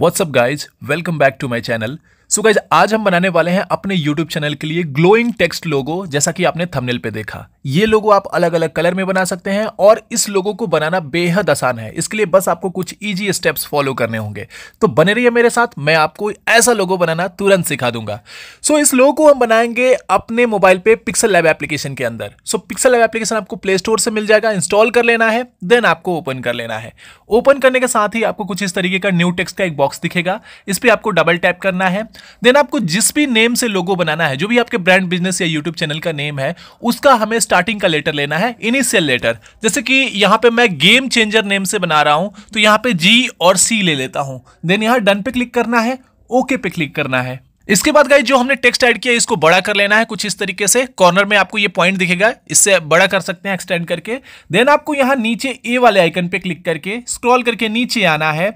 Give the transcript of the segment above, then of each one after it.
What's up guys, welcome back to my channel. So guys आज हम बनाने वाले हैं अपने यूट्यूब चैनल के लिए ग्लोइंग टेक्स्ट लोगो जैसा कि आपने थंबनेल पे देखा। ये लोगो आप अलग अलग कलर में बना सकते हैं और इस लोगो को बनाना बेहद आसान है। इसके लिए बस आपको कुछ इजी स्टेप्स फॉलो करने होंगे। तो बने रहिए मेरे साथ मैं आपको ऐसा लोगो बनाना तुरंत सिखा दूँगा। सो so, इस लोगो को हम बनाएँगे अपने मोबाइल पे पिक्सल लैब एप्लीकेशन के अंदर। सो पिक्सल लैब एप्लीकेशन आपको प्ले स्टोर से मिल जाएगा इंस्टॉल कर लेना है देन आपको ओपन कर लेना है। ओपन करने के साथ ही आपको कुछ इस तरीके का न्यू टेक्स्ट का एक बॉक्स दिखेगा। इस पर आपको डबल टैप करना है। देन आपको जिस भी नेम से लोगो बनाना है, जो भी आपके ब्रांड बिज़नेस या यूट्यूब चैनल का नेम है, उसका हमें स्टार्टिंग का लेटर लेना है इनिशियल लेटर जैसे कि यहाँ पे मैं गेम चेंजर नेम से बना रहा हूँ तो यहाँ पे जी और सी ले लेता हूँ. देन यहाँ डन पे क्लिक करना है ओके पे क्लिक करना है. इसके बाद गाइज़ जो हमने टेक्स्ट ऐड किया इसको बड़ा कर लेना है कुछ इस तरीके से. कॉर्नर में आपको ये पॉइंट दिखेगा, इससे बड़ा कर सकते हैं एक्सटेंड करके. देन आपको यहाँ नीचे ए वाले आइकन पे क्लिक करके स्क्रॉल करके नीचे आना है.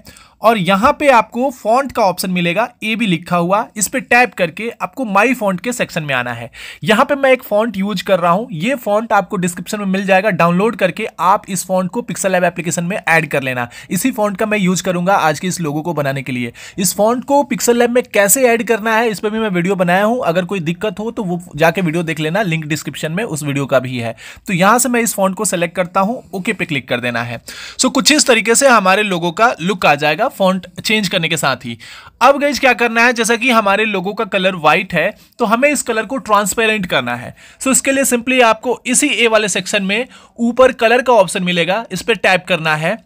और यहाँ पे आपको फॉन्ट का ऑप्शन मिलेगा ए भी लिखा हुआ, इस पे टैप करके आपको माई फॉन्ट के सेक्शन में आना है। यहाँ पे मैं एक फॉन्ट यूज़ कर रहा हूँ, ये फॉन्ट आपको डिस्क्रिप्शन में मिल जाएगा डाउनलोड करके आप इस फॉन्ट को पिक्सल लैब एप्लीकेशन में ऐड कर लेना। इसी फॉन्ट का मैं यूज़ करूँगा आज के इस लोगो को बनाने के लिए। इस फॉन्ट को पिक्सल लैब में कैसे ऐड करना है, इस पर भी मैं वीडियो बनाया हूँ। अगर कोई दिक्कत हो तो वो जाके वीडियो देख लेना लिंक डिस्क्रिप्शन में उस वीडियो का भी है। तो यहाँ से मैं इस फॉन्ट को सेलेक्ट करता हूँ, ओके पे क्लिक कर देना है। सो कुछ इस तरीके से हमारे लोगों का लुक आ जाएगा। फॉन्ट चेंज करने के साथ ही। अब गई क्या करना है, जैसा कि हमारे लोगों का कलर व्हाइट है तो हमें इस कलर को ट्रांसपेरेंट करना है। सो इसके लिए सिंपली आपको इसी ए वाले सेक्शन में ऊपर कलर का ऑप्शन मिलेगा, इस पर टैप करना है।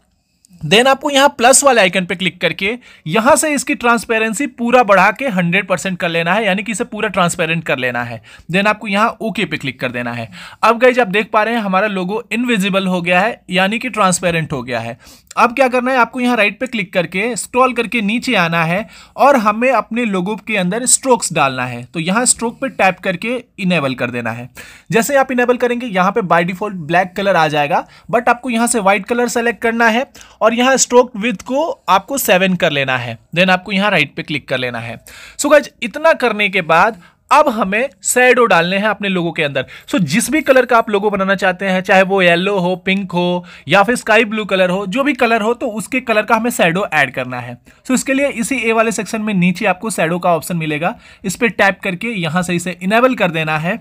देन आपको यहाँ प्लस वाले आइकन पे क्लिक करके यहाँ से इसकी ट्रांसपेरेंसी पूरा बढ़ा के 100 परसेंट कर लेना है, यानी कि इसे पूरा ट्रांसपेरेंट कर लेना है। देन आपको यहाँ ओके पे क्लिक कर देना है। अब गई आप देख पा रहे हैं हमारा लोगो इनविजिबल हो गया है, यानी कि ट्रांसपेरेंट हो गया है। अब क्या करना है, आपको यहाँ राइट पे क्लिक करके स्क्रॉल करके नीचे आना है और हमें अपने लोगो के अंदर स्ट्रोक्स डालना है। तो यहाँ स्ट्रोक पे टैप करके इनेबल कर देना है। जैसे आप इनेबल करेंगे, यहाँ पे बाय डिफ़ॉल्ट ब्लैक कलर आ जाएगा बट आपको यहाँ से व्हाइट कलर सेलेक्ट करना है और यहाँ स्ट्रोक विथ को आपको सेवन कर लेना है। देन आपको यहाँ राइट पे क्लिक कर लेना है। सो so इतना करने के बाद अब हमें सैडो डालने हैं अपने लोगों के अंदर। सो जिस भी कलर का आप लोगो बनाना चाहते हैं, चाहे वो येलो हो पिंक हो, या फिर स्काई ब्लू कलर हो, जो भी कलर हो तो उसके कलर का हमें सैडो ऐड करना है। सो इसके लिए इसी ए वाले सेक्शन में नीचे आपको सैडो का ऑप्शन मिलेगा। इस पर टैप करके यहाँ से इसे इनेबल कर देना है।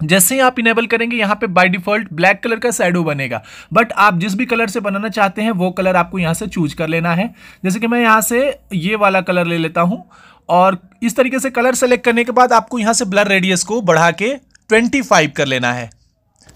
जैसे ही आप इनेबल करेंगे, यहाँ पे बाय डिफ़ॉल्ट ब्लैक कलर का सैडो बनेगा। बट आप जिस भी कलर से बनाना चाहते हैं, वो कलर आपको यहाँ से चूज़ कर लेना है। जैसे कि मैं यहाँ से ये वाला कलर ले लेता हूँ और इस तरीके से कलर सेलेक्ट करने के बाद आपको यहाँ से ब्लर रेडियस को बढ़ा के 25 कर लेना है।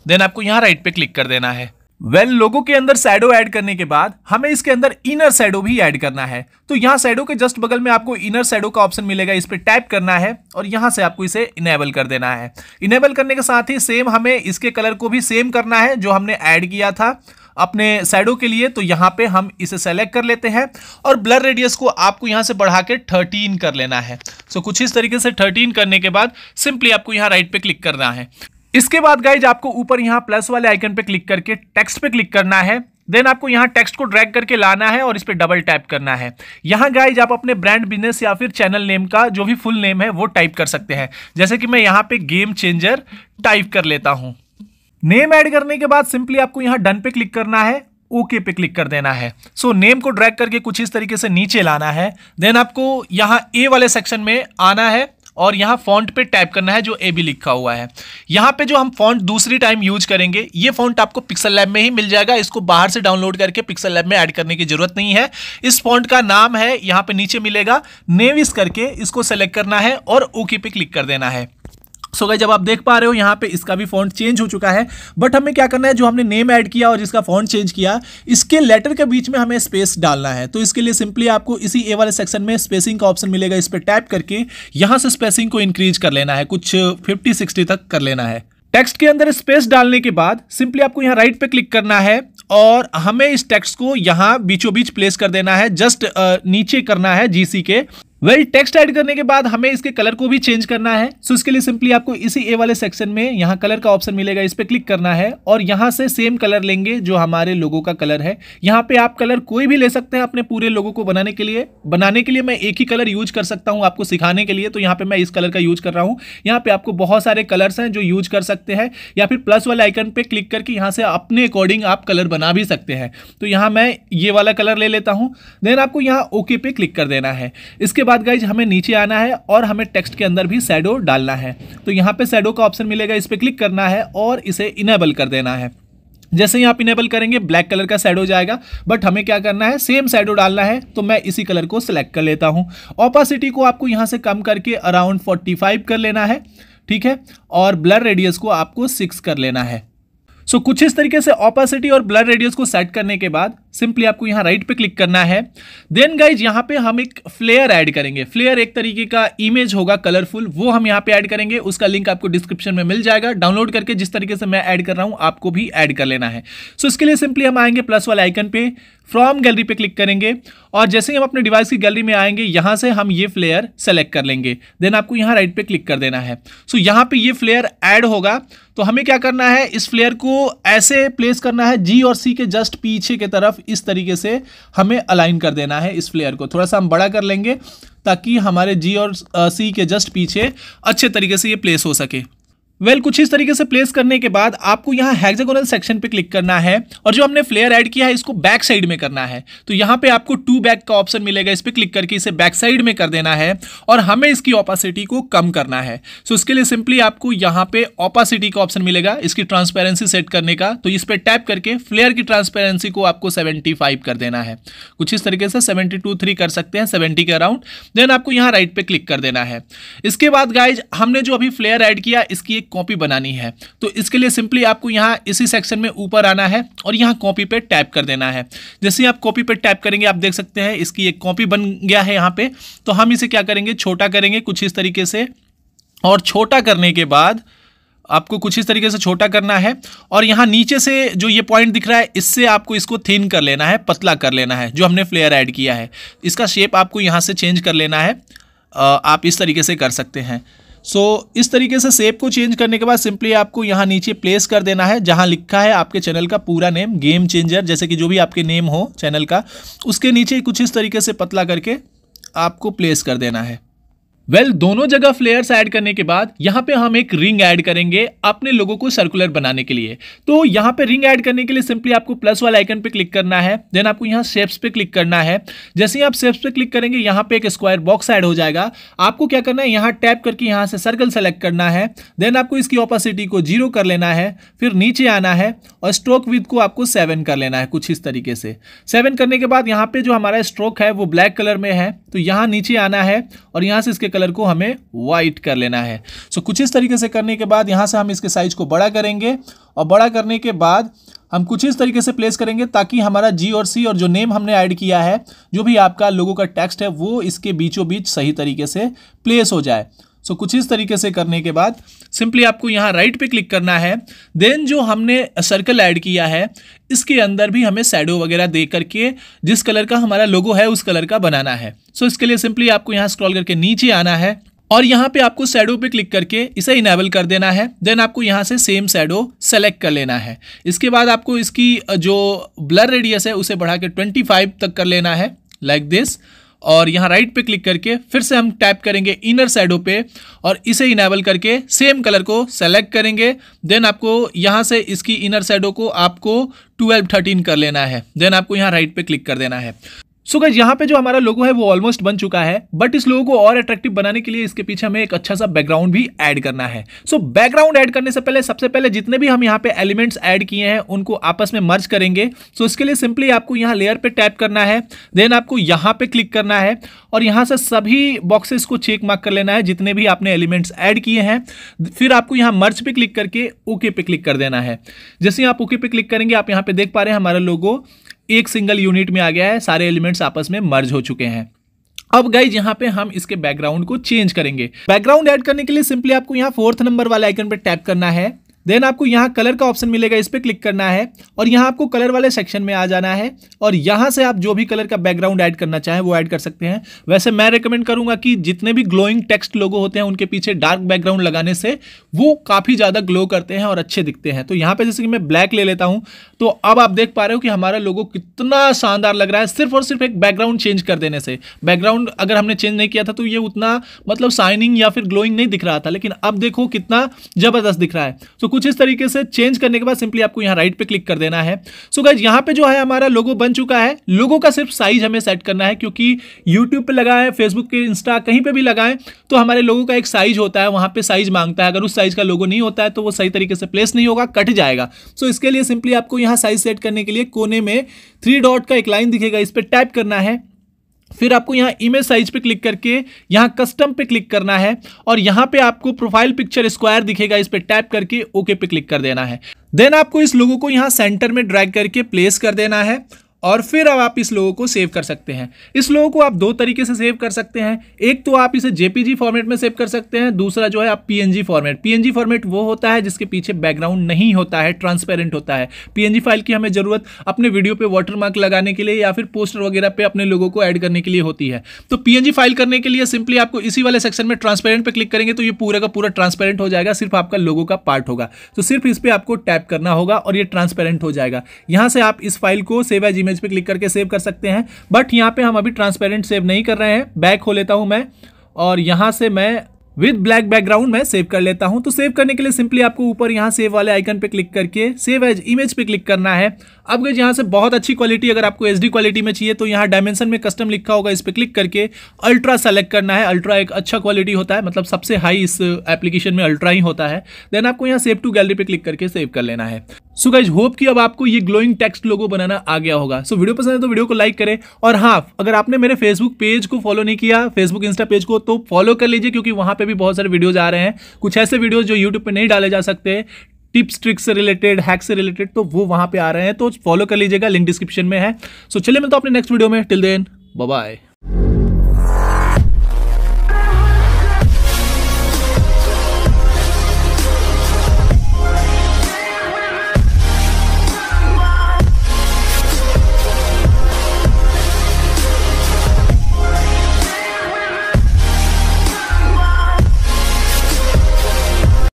देन आपको यहाँ राइट पर क्लिक कर देना है। वेल well, लोगों के अंदर सैडो ऐड करने के बाद हमें इसके अंदर इनर सैडो भी ऐड करना है। तो यहाँ सैडो के जस्ट बगल में आपको इनर सैडो का ऑप्शन मिलेगा इस पर टाइप करना है और यहाँ से आपको इसे इनेबल कर देना है। इनेबल करने के साथ ही सेम हमें इसके कलर को भी सेम करना है जो हमने ऐड किया था अपने सैडो के लिए। तो यहाँ पे हम इसे सेलेक्ट कर लेते हैं और ब्लर रेडियस को आपको यहाँ से बढ़ा के थर्टीन कर लेना है। सो so, कुछ इस तरीके से थर्टीन करने के बाद सिंपली आपको यहाँ राइट पे क्लिक करना है। इसके बाद गाइज़ आपको ऊपर यहाँ प्लस वाले आइकन पे क्लिक करके टेक्स्ट पे क्लिक करना है। देन आपको यहाँ टेक्स्ट को ड्रैग करके लाना है और इस पर डबल टैप करना है। यहाँ गाइज़ आप अपने ब्रांड बिज़नेस या फिर चैनल नेम का जो भी फुल नेम है वो टाइप कर सकते हैं। जैसे कि मैं यहाँ पे गेम चेंजर टाइप कर लेता हूँ। नेम ऐड करने के बाद सिंपली आपको यहाँ डन पे क्लिक करना है ओके पे क्लिक कर देना है। सो so, नेम को ड्रैग करके कुछ इस तरीके से नीचे लाना है। देन आपको यहाँ ए वाले सेक्शन में आना है। और यहाँ फॉन्ट पे टाइप करना है जो ए बी लिखा हुआ है। यहाँ पे जो हम फॉन्ट दूसरी टाइम यूज़ करेंगे, ये फॉन्ट आपको पिक्सल लैब में ही मिल जाएगा। इसको बाहर से डाउनलोड करके पिक्सल लैब में ऐड करने की ज़रूरत नहीं है। इस फॉन्ट का नाम है, यहाँ पे नीचे मिलेगा नेविस करके। इसको सेलेक्ट करना है और ओके पे क्लिक कर देना है। सो गई जब आप देख पा रहे हो, यहाँ पे इसका भी फॉन्ट चेंज हो चुका है। बट हमें क्या करना है? जो हमने नेम ऐड किया और जिसका फॉन्ट चेंज किया, इसके लेटर के बीच में हमें स्पेस डालना है। तो इसके लिए सिंपली आपको इसी ए वाले सेक्शन में स्पेसिंग का ऑप्शन मिलेगा। इस पर टैप करके यहाँ से स्पेसिंग को इंक्रीज कर लेना है। कुछ फिफ्टी सिक्सटी तक कर लेना है। टेक्स्ट के अंदर स्पेस डालने के बाद सिंपली आपको यहाँ राइट पे क्लिक करना है और हमें इस टेक्स्ट को यहाँ बीचों बीच प्लेस कर देना है। जस्ट नीचे करना है जीसी के वेल well, टेक्स्ट ऐड करने के बाद हमें इसके कलर को भी चेंज करना है। सो so, इसके लिए सिंपली आपको इसी ए वाले सेक्शन में यहाँ कलर का ऑप्शन मिलेगा इस पर क्लिक करना है और यहाँ से सेम कलर लेंगे जो हमारे लोगों का कलर है। यहाँ पे आप कलर कोई भी ले सकते हैं अपने पूरे लोगों को बनाने के लिए। बनाने के लिए मैं एक ही कलर यूज़ कर सकता हूँ आपको सिखाने के लिए तो यहाँ पर मैं इस कलर का यूज़ कर रहा हूँ। यहाँ पे आपको बहुत सारे कलर्स हैं जो यूज़ कर सकते हैं या फिर प्लस वाले आइकन पर क्लिक करके यहाँ से अपने अकॉर्डिंग आप कलर बना भी सकते हैं। तो यहाँ मैं ये वाला कलर ले लेता हूँ देन आपको यहाँ ओके पे क्लिक कर देना है। इसके बाद गाइज़ हमें नीचे आना है और हमें टेक्स्ट के अंदर भी सैडो डालना है। तो यहाँ पे सैडो का ऑप्शन मिलेगा, इस पर क्लिक करना है और इसे इनेबल कर देना है। जैसे ही आप इनेबल करेंगे ब्लैक कलर का सैडो जाएगा बट हमें क्या करना है सेम सैडो डालना है तो मैं इसी कलर को सिलेक्ट कर लेता हूँ। ऑपासिटी को आपको यहाँ से कम करके अराउंड 45 कर लेना है, ठीक है? और ब्लर रेडियस को आपको 6 कर लेना है। सो so, कुछ इस तरीके से ऑपासिटी और ब्लड रेडियस को सेट करने के बाद सिंपली आपको यहाँ राइट पे क्लिक करना है। देन गाइज़ यहाँ पे हम एक फ्लेयर ऐड करेंगे। फ्लेयर एक तरीके का इमेज होगा कलरफुल वो हम यहाँ पे ऐड करेंगे। उसका लिंक आपको डिस्क्रिप्शन में मिल जाएगा। डाउनलोड करके जिस तरीके से मैं ऐड कर रहा हूँ आपको भी ऐड कर लेना है। सो so, इसके लिए सिंपली हम आएँगे प्लस वाले आइकन पे। फ्रॉम गैलरी पे क्लिक करेंगे और जैसे ही हम अपने डिवाइस की गैलरी में आएँगे यहाँ से हम ये फ्लेयर सेलेक्ट कर लेंगे। देन आपको यहाँ राइट पे क्लिक कर देना है। सो so, यहाँ पे ये फ्लेयर ऐड होगा। तो हमें क्या करना है? इस फ्लेयर को ऐसे प्लेस करना है जी और सी के जस्ट पीछे के तरफ़ इस तरीके से हमें अलाइन कर देना है इस फ्लेयर को। थोड़ा सा हम बड़ा कर लेंगे ताकि हमारे जी और सी के जस्ट पीछे अच्छे तरीके से ये प्लेस हो सके। वेल well, कुछ इस तरीके से प्लेस करने के बाद आपको यहाँ हेक्सागोनल सेक्शन पे क्लिक करना है और जो हमने फ्लेयर ऐड किया है इसको बैक साइड में करना है। तो यहाँ पे आपको टू बैक का ऑप्शन मिलेगा इस पर क्लिक करके इसे बैक साइड में कर देना है और हमें इसकी ऑपासिटी को कम करना है। सो so, इसके लिए सिंपली आपको यहाँ पे ऑपासिटी का ऑप्शन मिलेगा इसकी ट्रांसपेरेंसी सेट करने का। तो इस पर टैप करके फ्लेयर की ट्रांसपेरेंसी को आपको सेवेंटी कर देना है। कुछ इस तरीके से सेवेंटी थ्री कर सकते हैं सेवेंटी के अराउंड देन आपको यहाँ राइट पे क्लिक कर देना है। इसके बाद गाइज़ हमने जो अभी फ्लेयर ऐड किया इसकी एक कॉपी बनानी है। तो इसके लिए सिंपली आपको यहाँ इसी सेक्शन में ऊपर आना है और यहाँ कॉपी पे टैप कर देना है। जैसे आप कॉपी पे टैप करेंगे, आप देख सकते हैं इसकी एक कॉपी बन गया है यहाँ पे। तो हम इसे क्या करेंगे? छोटा करेंगे कुछ इस तरीके से। और छोटा करने के बाद आपको कुछ इस तरीके से छोटा करना है। और यहाँ नीचे से जो ये पॉइंट दिख रहा है, इससे आपको इसको थिन कर लेना है, पतला कर लेना है, जो हमने फ्लेयर ऐड किया है। इसका शेप आपको यहाँ से चेंज कर लेना है। आप इस तरीके से कर सकते हैं। सो so, इस तरीके से सेप को चेंज करने के बाद सिंपली आपको यहाँ नीचे प्लेस कर देना है जहाँ लिखा है आपके चैनल का पूरा नेम गेम चेंजर जैसे कि जो भी आपके नेम हो चैनल का उसके नीचे कुछ इस तरीके से पतला करके आपको प्लेस कर देना है। वेल well, दोनों जगह फ्लेयर्स ऐड करने के बाद यहाँ पे हम एक रिंग ऐड करेंगे अपने लोगों को सर्कुलर बनाने के लिए। तो यहाँ पे रिंग ऐड करने के लिए सिंपली आपको प्लस वाला आइकन पे क्लिक करना है देन आपको यहाँ शेप्स पे क्लिक करना है। जैसे ही आप शेप्स पे क्लिक करेंगे यहाँ पे एक स्क्वायर बॉक्स ऐड हो जाएगा। आपको क्या करना है यहाँ टैप करके यहाँ से सर्कल सेलेक्ट करना है। देन आपको इसकी ऑपोसिटी को ज़ीरो कर लेना है फिर नीचे आना है और स्ट्रोक विद को आपको सेवन कर लेना है कुछ इस तरीके से। सेवन करने के बाद यहाँ पे जो हमारा स्ट्रोक है वो ब्लैक कलर में है। तो यहाँ नीचे आना है और यहाँ से इसके कलर को हमें वाइट कर लेना है। सो so, कुछ इस तरीके से करने के बाद यहाँ से हम इसके साइज़ को बड़ा करेंगे और बड़ा करने के बाद हम कुछ इस तरीके से प्लेस करेंगे ताकि हमारा जी और सी और जो नेम हमने ऐड किया है जो भी आपका लोगों का टेक्स्ट है वो इसके बीचों बीच सही तरीके से प्लेस हो जाए। सो so, कुछ इस तरीके से करने के बाद सिंपली आपको यहाँ राइट पे क्लिक करना है। देन जो हमने सर्कल ऐड किया है इसके अंदर भी हमें सैडो वगैरह दे करके जिस कलर का हमारा लोगो है उस कलर का बनाना है। सो so, इसके लिए सिंपली आपको यहाँ स्क्रॉल करके नीचे आना है और यहाँ पे आपको सैडो पे क्लिक करके इसे इनेबल कर देना है। देन आपको यहाँ से सेम सैडो सेलेक्ट कर लेना है। इसके बाद आपको इसकी जो ब्लर रेडियस है उसे बढ़ा के 25 तक कर लेना है। लाइक like दिस और यहाँ राइट पे क्लिक करके फिर से हम टैप करेंगे इनर साइडो पे और इसे इनेबल करके सेम कलर को सेलेक्ट करेंगे। देन आपको यहाँ से इसकी इनर साइडो को आपको 12 13 कर लेना है। देन आपको यहाँ राइट पे क्लिक कर देना है। सो so यहाँ पे जो हमारा लोगो है वो ऑलमोस्ट बन चुका है बट इस लोगो को और अट्रैक्टिव बनाने के लिए इसके पीछे हमें एक अच्छा सा बैकग्राउंड भी ऐड करना है। सो बैकग्राउंड ऐड करने से पहले सबसे पहले जितने भी हम यहाँ पे एलिमेंट्स ऐड किए हैं उनको आपस में मर्ज करेंगे। सो so, इसके लिए सिंपली आपको यहाँ लेयर पे टैप करना है देन आपको यहाँ पे क्लिक करना है और यहाँ से सभी बॉक्सेस को चेक मार्क कर लेना है जितने भी आपने एलिमेंट्स ऐड किए हैं। फिर आपको यहाँ मर्ज पे क्लिक करके ओके पे क्लिक कर देना है। जैसे आप ओके पे क्लिक करेंगे आप यहाँ पे देख पा रहे हैं हमारा लोगो एक सिंगल यूनिट में आ गया है, सारे एलिमेंट्स आपस में मर्ज हो चुके हैं। अब गाइज़ यहाँ पे हम इसके बैकग्राउंड को चेंज करेंगे। बैकग्राउंड ऐड करने के लिए सिंपली आपको यहाँ फोर्थ नंबर वाले आइकन पर टैप करना है। देन आपको यहाँ कलर का ऑप्शन मिलेगा, इस पर क्लिक करना है और यहाँ आपको कलर वाले सेक्शन में आ जाना है और यहाँ से आप जो भी कलर का बैकग्राउंड ऐड करना चाहें, वो ऐड कर सकते हैं। वैसे मैं रिकमेंड करूँगा कि जितने भी ग्लोइंग टेक्स्ट लोगो होते हैं, उनके पीछे डार्क बैकग्राउंड लगाने से वो काफ़ी ज़्यादा ग्लो करते हैं और अच्छे दिखते हैं। तो यहाँ पर जैसे कि मैं ब्लैक ले लेता हूँ तो अब आप देख पा रहे हो कि हमारा लोगो कितना शानदार लग रहा है, सिर्फ़ और सिर्फ़ एक बैकग्राउंड चेंज कर देने से। बैकग्राउंड अगर हमने चेंज नहीं किया था तो ये उतना मतलब शाइनिंग या फिर ग्लोइंग नहीं दिख रहा था, लेकिन अब देखो कितना ज़बरदस्त दिख रहा है। तो कुछ इस तरीके से चेंज करने के बाद सिंपली आपको यहाँ राइट पे क्लिक कर देना है। सो गाइज़ यहाँ पे जो है हमारा लोगो बन चुका है। लोगो का सिर्फ़ साइज़ हमें सेट करना है क्योंकि यूट्यूब पे लगाए फेसबुक के इंस्टा कहीं पे भी लगाएँ तो हमारे लोगों का एक साइज़ होता है, वहाँ पे साइज़ माँगता है। अगर उस साइज़ का लोगो नहीं होता है तो वो सही तरीके से प्लेस नहीं होगा, कट जाएगा। सो इसके लिए सिंपली आपको यहाँ साइज़ सेट करने के लिए कोने में थ्री डॉट का एक लाइन दिखेगा, इस पर टाइप करना है। फिर आपको यहाँ इमेज साइज़ पे क्लिक करके यहाँ कस्टम पे क्लिक करना है और यहाँ पे आपको प्रोफ़ाइल पिक्चर स्क्वायर दिखेगा, इस पर टैप करके ओके पे क्लिक कर देना है। देन आपको इस लोगों को यहाँ सेंटर में ड्रैग करके प्लेस कर देना है। और फिर अब आप इस लोगों को सेव कर सकते हैं। इस लोगों को आप दो तरीके से सेव कर सकते हैं। एक तो आप इसे जेपीजी फॉर्मेट में सेव कर सकते हैं, दूसरा जो है आप पीएनजी फॉर्मेट पीएनजी फॉर्मेट वो होता है जिसके पीछे बैकग्राउंड नहीं होता है ट्रांसपेरेंट होता है। पीएनजी फ़ाइल की हमें ज़रूरत अपने वीडियो पर वाटरमार्क लगाने के लिए या फिर पोस्टर वगैरह पे अपने लोगों को ऐड करने के लिए होती है। तो पीएनजी फ़ाइल करने के लिए सिंपली आपको इसी वाले सेक्शन में ट्रांसपेरेंट पर क्लिक करेंगे तो ये पूरा का पूरा ट्रांसपेरेंट हो जाएगा, सिर्फ़ आपका लोगों का पार्ट होगा। तो सिर्फ़ इस पर आपको टैप करना होगा और ये ट्रांसपेरेंट हो जाएगा। यहाँ से आप इस फ़ाइल को सेव इमेज पे क्लिक करके सेव कर सकते हैं। बट यहाँ पे हम अभी ट्रांसपेरेंट सेव नहीं कर रहे हैं। बैक हो लेता हूँ मैं। और यहाँ से मैं विद ब्लैक बैकग्राउंड मैं सेव कर लेता हूँ। तो सेव करने के लिए सिंपली आपको ऊपर यहाँ सेव वाले आइकन पे क्लिक करके सेव एज इमेज पे क्लिक करना है। अब गए यहाँ से बहुत अच्छी क्वालिटी अगर आपको एचडी क्वालिटी में चाहिए तो यहाँ डायमेंशन में कस्टम लिखा होगा इस पर क्लिक करके अल्ट्रा सेलेक्ट करना है। अल्ट्रा एक अच्छा क्वालिटी होता है मतलब सबसे हाई इस एप्लीकेशन में अल्ट्रा ही होता है। देन आपको यहाँ सेव टू गैलरी पे क्लिक करके सेव कर लेना है। सो गाइज़ होप कि अब आपको ये ग्लोइंग टेक्स्ट लोगो बनाना आ गया होगा। सो so, वीडियो पसंद है तो वीडियो को लाइक करें। और हाँ अगर आपने मेरे फेसबुक पेज को फॉलो नहीं किया फेसबुक इंस्टा पेज को तो फॉलो कर लीजिए क्योंकि वहाँ पे भी बहुत सारे वीडियोज़ आ रहे हैं। कुछ ऐसे वीडियोज़ जो यूट्यूब पे नहीं डाले जा सकते टिप्स ट्रिक्स से रिलेटेड हैक से रिलेटेड तो वो वहाँ पे आ रहे हैं। तो फॉलो कर लीजिएगा लिंक डिस्क्रिप्शन में है। सो so, चलिए मिलता हूँ अपने नेक्स्ट वीडियो में। Till then bye